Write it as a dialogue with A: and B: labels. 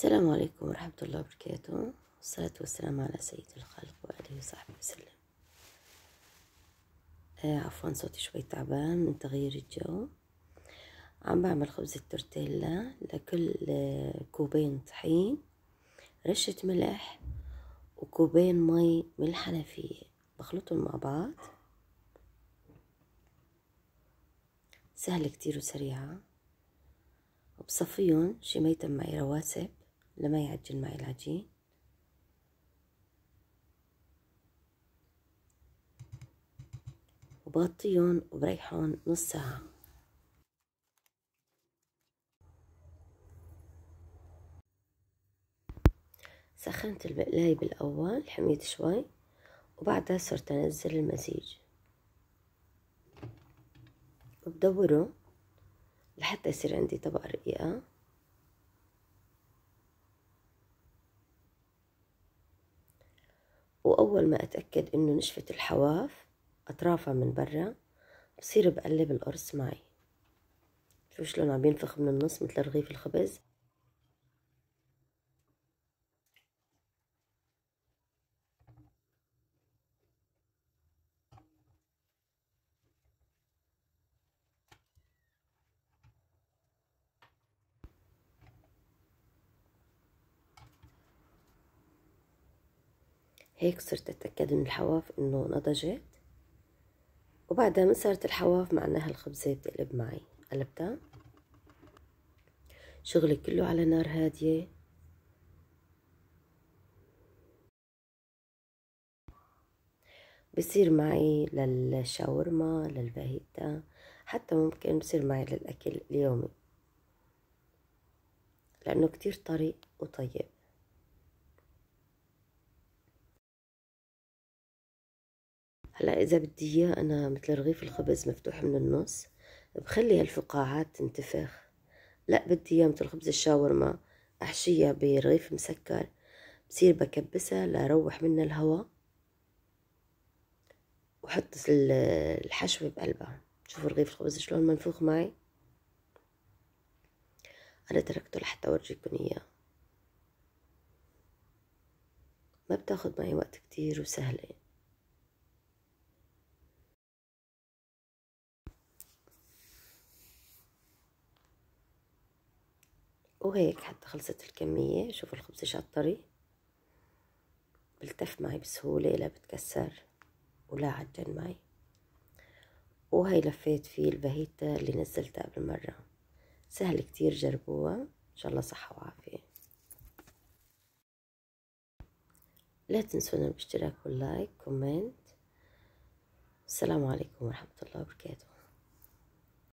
A: السلام عليكم ورحمة الله وبركاته. والصلاة والسلام على سيد الخلق وآله وصحبه وسلم. آه عفوا صوتي شوي تعبان من تغيير الجو. عم بعمل خبز التورتيلا لكل آه كوبين طحين رشة ملح وكوبين مي من الحنفية. بخلطهم مع بعض. سهلة كتير وسريعة. وبصفيهم شي ما يتم معي رواسب. لما يعجن معي العجين. وبغطيهم وبريحهم نص ساعة. سخنت المقلاية بالأول حميت شوي وبعدها صرت أنزل المزيج. وبدوره لحتى يصير عندي طبقة رقيقة. وأول ما أتأكد إنه نشفت الحواف أطرافها من برا بصير بقلب القرص معي. شو شلون عم ينفخ من النص مثل رغيف الخبز؟ هيك صرت أتأكد من الحواف إنه نضجت. وبعدها من صارت الحواف معناها الخبزة بتقلب معي. قلبتها؟ شغلي كله على نار هادية. بصير معي للشاورما للباهيتا حتى ممكن بصير معي للأكل اليومي. لأنه كتير طري وطيب. هلا إذا بدي إياه أنا مثل رغيف الخبز مفتوح من النص بخلي هالفقاعات تنتفخ. لا بدي إياه مثل خبز الشاورما أحشيها برغيف مسكر بصير بكبسها لروح منها الهواء وحط الحشوة بقلبها. شوفوا رغيف الخبز شلون منفوخ معي. أنا تركته لحتى أورجيكم إياه. ما بتاخد معي وقت كتير وسهلة. وهيك حتى خلصت الكمية. شوفوا الخبز شطري. بلتف معي بسهولة لا بتكسر ولا عجن معي. وهي لفيت فيه البهيتة اللي نزلتها قبل مرة سهل كتير جربوها. إن شاء الله صحة وعافية. لا تنسونا الاشتراك وال like comment. السلام عليكم ورحمة الله وبركاته.